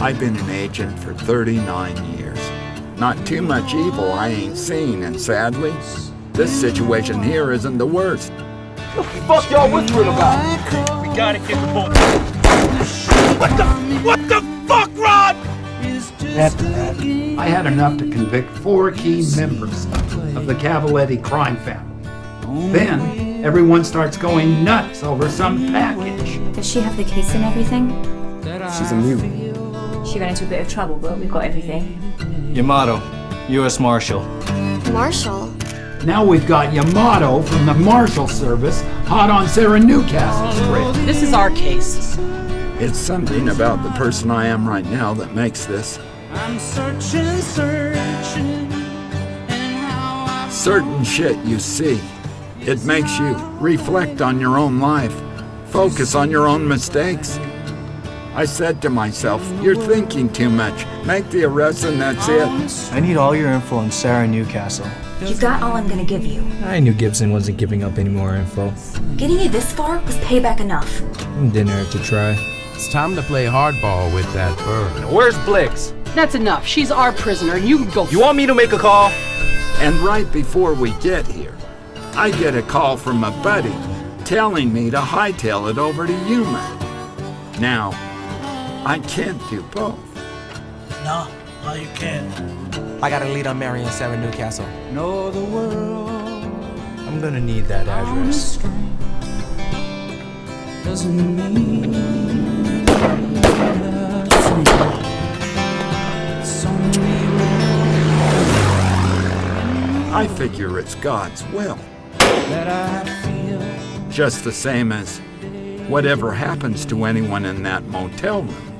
I've been an agent for 39 years. Not too much evil I ain't seen, and sadly, this situation here isn't the worst. The fuck y'all whispering about? We gotta get the boat. What the? What the fuck, Rod? After that, I had enough to convict four key members of the Cavaletti crime family. Then, everyone starts going nuts over some package. Does she have the case and everything? She's a mutant. She got into a bit of trouble, but we've got everything. Yamato, U.S. Marshal. Marshall? Now we've got Yamato from the Marshal Service hot on Sarah Newcastle's trail. This is our case. It's something about the person I am right now that makes this. I'm searching, searching. Certain shit you see. It makes you reflect on your own life, focus on your own mistakes. I said to myself, You're thinking too much. Make the arrest and that's it. I need all your info on Sarah Newcastle. You've got all I'm gonna give you. I knew Gibson wasn't giving up any more info. Getting you this far was payback enough. Didn't hurt to try. It's time to play hardball with that bird. Where's Blix? That's enough. She's our prisoner, and you can go. You want me to make a call? And right before we get here, I get a call from a buddy telling me to hightail it over to Yuma. Now, I can't do both. No, no, you can't. I got a lead on Marion and Sarah Newcastle. Know the world. I'm gonna need that address. Doesn't mean I figure it's God's will. that I feel. Just the same as whatever happens to anyone in that motel room.